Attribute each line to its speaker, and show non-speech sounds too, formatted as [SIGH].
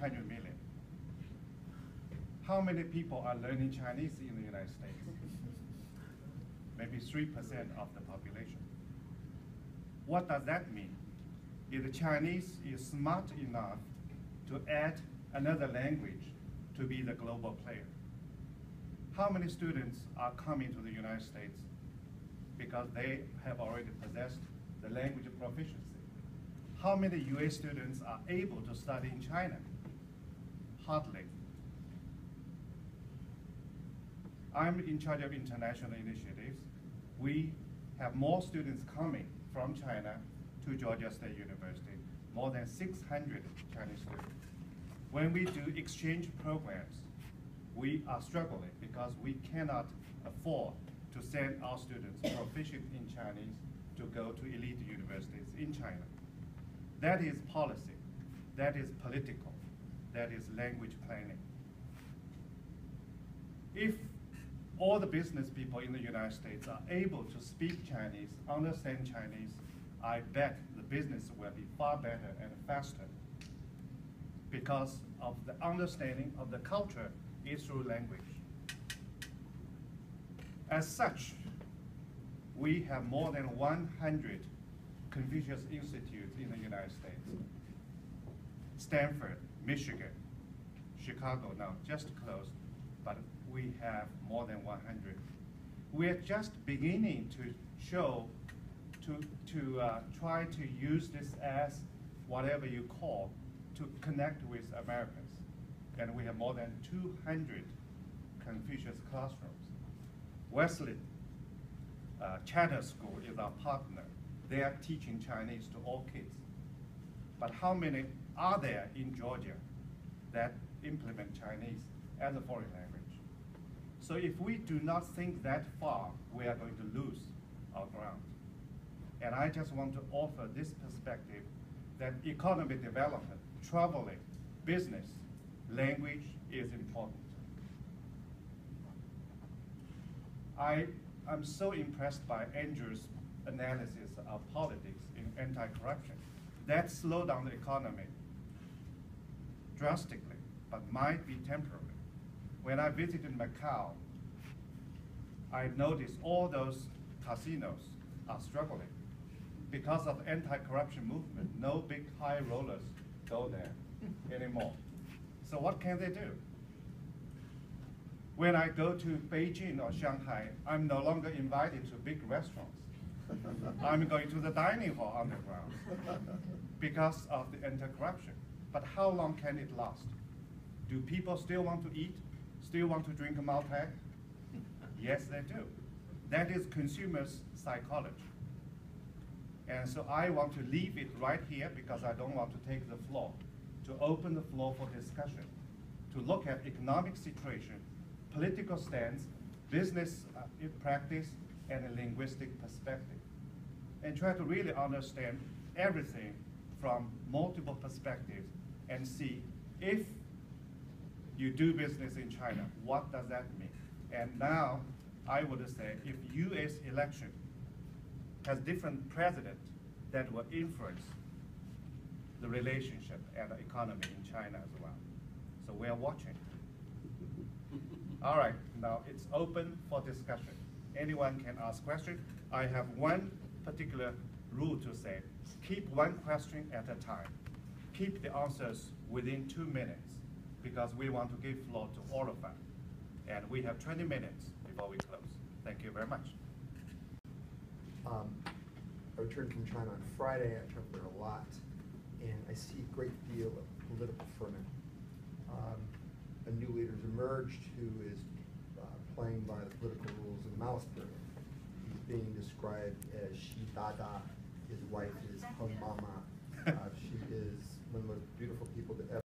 Speaker 1: 800 million. How many people are learning Chinese in the United States? Maybe 3% of the population. What does that mean? If the Chinese is smart enough to add another language to be the global player, how many students are coming to the United States because they have already possessed the language proficiency? How many US students are able to study in China? Hardly. I'm in charge of international initiatives. We have more students coming from China to Georgia State University, more than 600 Chinese students. When we do exchange programs, we are struggling because we cannot afford to send our students proficient in Chinese to go to elite universities in China. That is policy, that is political, that is language planning. If all the business people in the United States are able to speak Chinese, understand Chinese, I bet the business will be far better and faster because of the understanding of the culture is through language. As such, we have more than 100 Confucius Institutes in the United States. Stanford, Michigan, Chicago now just closed, but we have more than 100. We're just beginning to show, to, to uh, try to use this as whatever you call, to connect with Americans. And we have more than 200 Confucius classrooms. Wesley uh, Charter School is our partner. They are teaching Chinese to all kids. But how many are there in Georgia that implement Chinese as a foreign language? So if we do not think that far, we are going to lose our ground. And I just want to offer this perspective that economic development, traveling, business, language is important. I am so impressed by Andrew's analysis of politics in anti-corruption. That slowed down the economy drastically, but might be temporary. When I visited Macau, I noticed all those casinos are struggling. Because of anti-corruption movement, no big high rollers go there [LAUGHS] anymore. So what can they do? When I go to Beijing or Shanghai, I'm no longer invited to big restaurants. I'm going to the dining hall underground because of the anti-corruption. But how long can it last? Do people still want to eat? Still want to drink Malbec? Yes, they do. That is consumers' psychology. And so I want to leave it right here because I don't want to take the floor, to open the floor for discussion, to look at economic situation, political stance, business uh, practice, and a linguistic perspective. And try to really understand everything from multiple perspectives and see if you do business in China, what does that mean? And now, I would say, if U.S. election has different president that will influence the relationship and the economy in China as well. So we are watching. [LAUGHS] All right, now it's open for discussion. Anyone can ask questions. I have one particular rule to say, keep one question at a time. Keep the answers within two minutes because we want to give floor to all of them. And we have 20 minutes before we close. Thank you very much.
Speaker 2: Um, I returned from China on Friday. I traveled a lot, and I see a great deal of political ferment. Um, a new leader has emerged who is playing by the political rules of period. He's being described as Xi Dada. His wife is Peng Mama. Uh, she is one of the most beautiful people to ever.